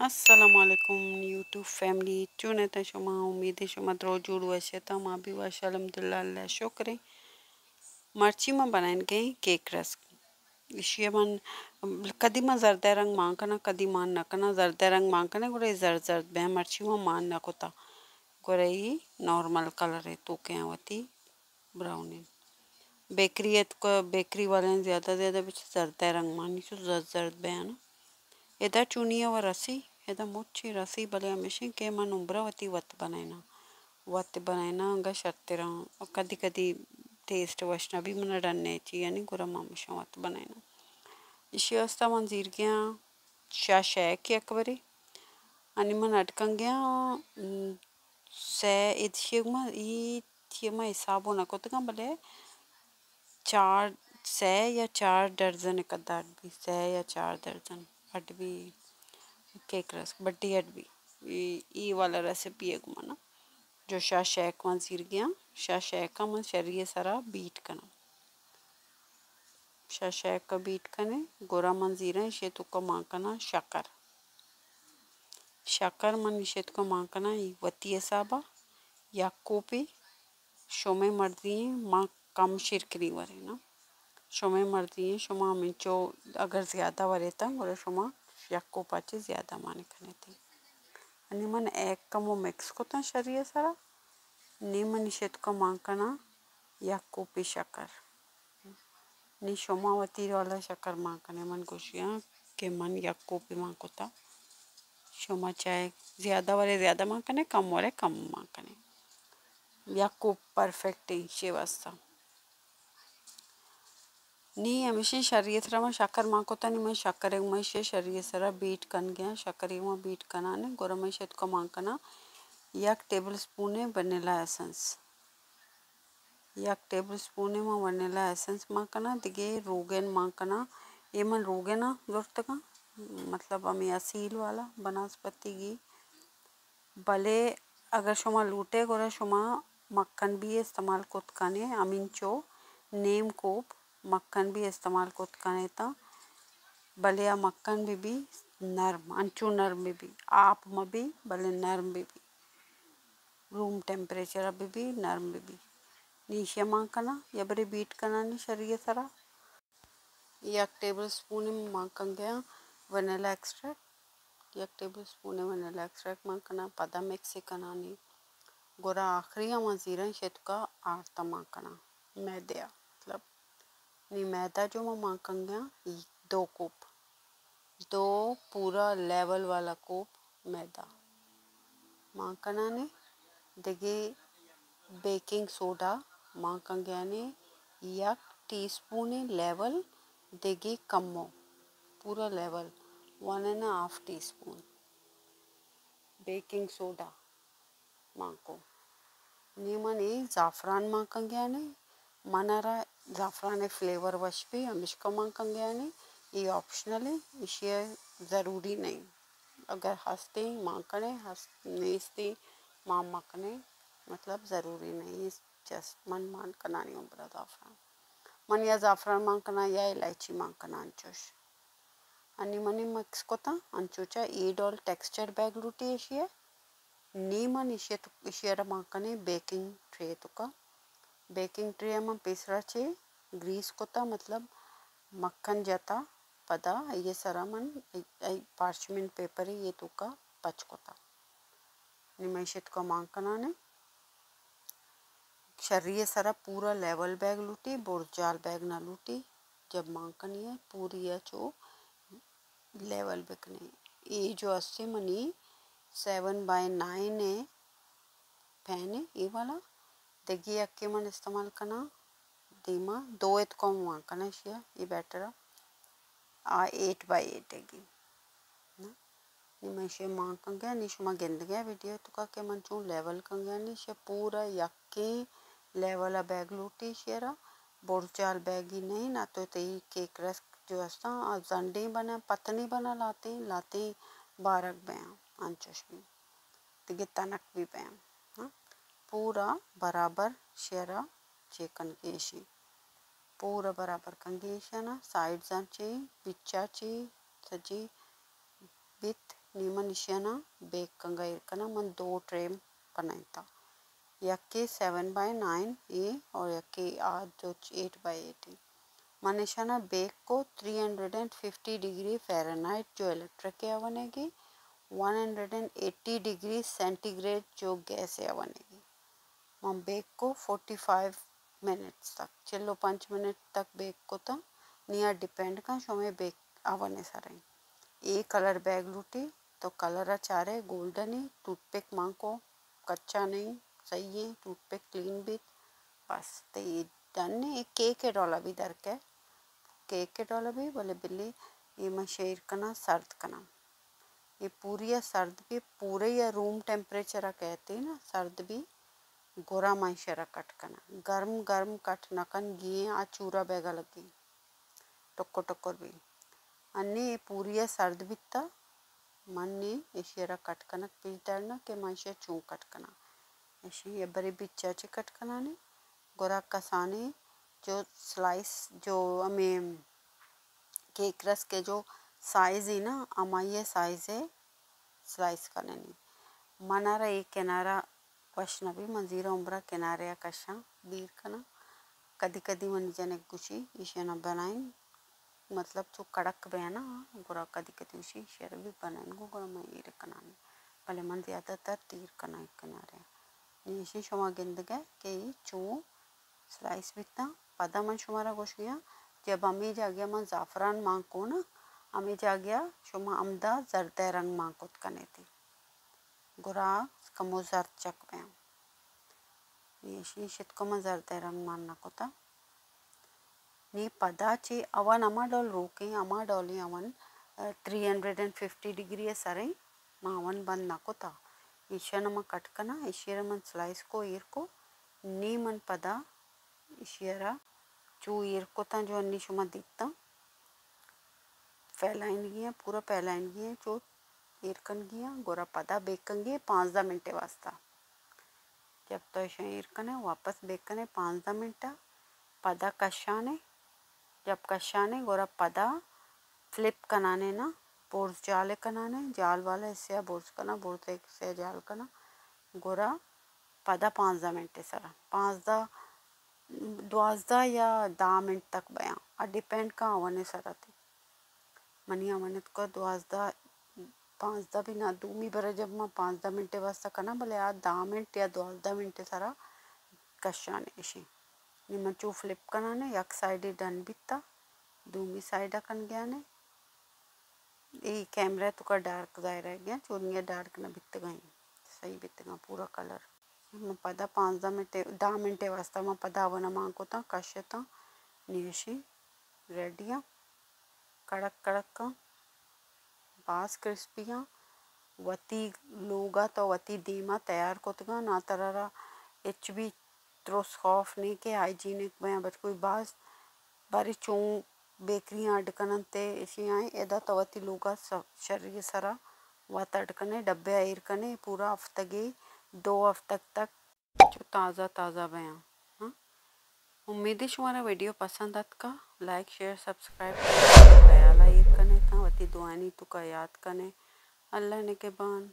असलकुम YouTube family चुने तो शुमा, उम्मीद शुमा द्रो जुड़ वैसे तो माँ भी वश अलहमदिल्ला शुक्र मर्ची में बनाए गए केक रस्क इशिय मन कदी मा जर्दे रंग मांकना कदी मान नकना जर्दे रंग मांकने गोरे जर्द जर्द बे मर्ची में मान नकोता गोरे ही नॉर्मल कलर है तो क्या वती ब्राउन बेकरी को बेकरी वाले ज़्यादा ज़्यादा जर्दे रंग मानी सो जर्द जर्द बे ना। इधर चुनिया व रसी ಎದ ಮುಚ್ಚಿ ರಸಿ ಬಲೆ ಮಿಷಿನ್ಗೆ ಮನ್ ಉಂಬ್ರವತಿ ಒತ್ತು बनाना वत बनाना अंगा शर्तेरा कदी कदी टेस्ट वशना भी मन डनने ची यानी गुरा मामशा वत बनाना इशी असता मन जिरग्या शा शॅक एक बरी आणि मन अटकंग्या से इतशेग मा ई थिय मा हिसाब होना को तका बले चार से या चार दर्जन एक भी से या चार दर्जन अट केक रस, बड्डी अडबी ई वाला रेसिपी है गुमाना जो शाह शेक वन सीर गया शाह शेक का मन शरीय सारा बीट करना शाह शेक का बीट कने गोरा मन जीरा इसे तो का माँ करना शक्कर शक्कर मन इसे तो का माँ करना वती साबा या कोपी शोमे मर्दी माँ कम शिरकरी वरे ना। शोमे मर्दी शोमा मिंचो अगर ज़्यादा वरे तंग, और शोमा याकोपाची ज़्यादा माने खने थी। आणि मन एक कमो मिक्स कोता शरीर सारा। निम निषेध को मांकना याकोपी शकर नि शोमावती वाला शकर मांकने मन खुशियाँ के मन याकोपी मांकोता शोमा चाहे ज़्यादा वाले ज़्यादा मांकने कम वाले कम मांकने याकोप परफेक्ट शेवास्ता नी हमेशा शरीर में शक्कर माकोता नी मैं शक्कर एक मैं शरीर सरा बीट कन गया, शक्कर मैं बीट कना ने गोरा मैं शेत को मांकना एक टेबल स्पून वनीला एसेंस एक टेबल स्पून मैं वनीला एसेंस मांकना दिगे रोगन मांकना ये मन रोगेना ज़रूरत का मतलब हमें असील वाला बनास्पति की, भले अगर शुमा लूटे, गोरा शुमा मक्खन भी इस्तेमाल कुत कने, अमीन नेम कोप मक्खन भी इस्तेमाल करें तो बलिया मक्खन भी भी नर्म, अंचू नर्म भी भी, आप में भी, भले नर्म भी भी, रूम टेम्परेचर अभी भी नर्म भी भी। नीचे माँ करना या बड़े बीट करना नहीं, शरीर सरा। एक टेबल स्पून में माँ कर गया वनीला एक्सट्रैक्ट एक टेबल स्पून वनीला एक्सट्रैक्ट माँ पदा मिक्स करना नहीं। गोरा आखिरी माँ जीरा शेत का आरता माँ मैदे मतलब नी मैदा जो मैं मांकंगा दो कूप। दो पूरा लेवल वाला कूप मैदा मांकना ने देगे बेकिंग सोडा मांकंगा ने एक टीस्पून लेवल देगे कमो, पूरा level, one and half teaspoon baking soda मांको नी मने जाफरान मांकंगा ने मनारा ज़ाफ़रान फ्लेवर वश भी हमिशका मांकंगे ये ऑप्शनल है इसे ज़रूरी नहीं। अगर हँसते मांकने हंस नेचते माँ मकने मतलब ज़रूरी नहीं जस्ट मन मान कना नहीं उम्र ज़ाफ़रान मन या ज़ाफ़रान मांकना या इलायची मांकना अंचुश आणि मनी मिक्स कोता अंचुचा ई डॉल टेक्सचर बैग लुटी इशिये नी मन इशिये इशिये मांकने बेकिंग ट्रे तुका बेकिंग ट्रे में पेसराचे ग्रीस कोता मतलब मक्खन जाता पदा ये सरा मन पार्चमेंट पेपर है ये तुका पच कोता निमेशित को मांकना ने शरीर सरा पूरा लेवल बैग लूटी, बोरजाल बैग ना लूटी, जब मांकनी है, पूरी है जो लेवल बिकने ये जो अस्सी मनी सेवन बाय नाइन है फ़ैन है, ये वाला अक्के मन इस्तेमाल करना दीमा दो एत कम करना शिया ये बेटर आ एट बाई एट है निमेशे माँ कंगे निशुमा गेंद गया वीडियो तो का के मन चू लेवल कंगे निशे पूरा यक्के लेवल बैग लूटी शेरा बोरचाल बैग ही नहीं ना तो ते केक रस जो अस्ता जंडे बना पतनी बना लाते लाते बारक बयां अंचुश तिगे तनक भी बयां पूरा बराबर शेरा चिकन केशी पूरा बराबर कंगेशन साइड जांची पिच्चाची सजी, बित, नीमन इशियाना बेक कंगा इरकना मन दो ट्रे बनाइता यक्के सेवन बाय नाइन ए और यक्के आज जो एट बाय एटी मन इशाना बेक को 350 डिग्री फ़ारेनहाइट जो इलेक्ट्रिक के बनेगी 180 डिग्री सेंटीग्रेड जो गैस या बनेगी मन बेक को 45 मिनट्स तक। चलो पाँच मिनट तक बेक को था नियर डिपेंड का शो बेक आवने सारे ए कलर बैग लूटी तो कलर अचारे गोल्डन ही टूथपिक माँ को कच्चा नहीं, सही है टूथपिक क्लीन भी। बस तो ये डन एक केक के डॉला भी दर के। केक के डॉला भी, बोले बिल्ली, ये मैं शेर कना, सर्द कना। ये पूरी या सर्द भी, पूरे या रूम टेम्परेचर कहते हैं ना, सर्द भी। गोरा माइशरा कट कना। गर्म गर्म कट नकन गिए आ चूरा बेगा लगी। टक्को टक्कर भी। अन्य पूरी सर्द बित्ता मन्नी एशियरा कटकनक पिजदारना के माइशे चू कटकना ऐसे ये बड़ी बिच्चा चे कटकना ने। गोरा कसाने जो स्लाइस, जो हमें केक रस के जो साइज़ है ना अमाइये साइज़ है, स्लाइस करने मनारा एक किनारा वैष्णवी मंजीरा उम्र किनारे कशा कना कदी कदी मन जने गुशी इसे न बनाइन मतलब जो कड़क ना गुरा कदी कदी उसी शेर भी बनाइन गो गुरा मैं कनाने भले मन ज़्यादातर तीर कना कनारे। निशी शुमा गिंदगे, के चू, स्लाइस बिता पदा मन शुमारा गोश गया, जब अमी जा गया मन जाफरान मांग को ना अमी जा गया शुमा अमदा जरदे रंग मांग कुत कने थी। गोरा मोzaartjakbeam ieșind și comazartera în manna cota ni padachi avan amadol roki amadoli avan 350 degree सरे मावन बंद नाकोता ईशनम कटकना ईशिरम स्लाइस को इरको नीमन पदा ईशियरा चू इरकोता जो अन्नी शुमा दिखता फैलाइन गई पूरा फैलाइन गई जो गया गोरा बेकन गया पाँच दस मिनटे वास्ता जब तो है वापस बेकन पाँच दस मिनट पदा कशाने जब कशाने गोरा पदा फ्लिप कनाने ना बोर्स जाले कनाने जाल वाला इससे बोर्स कना बोर्स एक से जाल कना गोरा पदा पाँच दा मिनट सर पाँच दा द्वाजदा या दा मिनट तक बया आ डिपेंड का आवने सर थी मनी आवने को द्वाजदा पाँच दा भी ना दूमी बरा जब मैं पाँच दा मिनट वास्ता कना भले आ दा मिनट या द्वाजदा मिनट सारा कशाने इसी ನಿಮ್ಮಂಚೂ ಫ್ಲಿಪ್ ಕನಾನೆ ಯಕ್ ಸೈಡ್ डन बिता दूमी साइड अकन गया ने ये कैमरा तो का डार्क जाए रह गया चोरियाँ डार्क ना बित गई सही बित गया पूरा कलर मैं पदा पाँच दस मिनट दस मिनट वास्ता मैं पदा वन मांग को था कश था नीशी रेडिया कड़क कड़क का बास क्रिस्पियाँ वती लोगा तो वती दीमा तैयार कोतगा ना तररा एच बी त्रोस खौफ नहीं के हाइजीनिक में बट कोई बास बारी चों ಬೇಕ್ರಿಯ ಅಡ್ಕನಂತೆ ಇಶಿಯಾಯಿ ಎದ ತವತಿ ಲೂಗ शरीर सरा वत अडकने डब्बे आयरकने पूरा हफ्तगे दो हफ्ते तक जो ताज़ा ताज़ा बयां हाँ उम्मीद है तुम्हारा वीडियो पसंद आत का लाइक शेयर सब्सक्राइब ख्याल आयर कने था वती दुआनी तुका का याद कने। अल्लाह ने के बान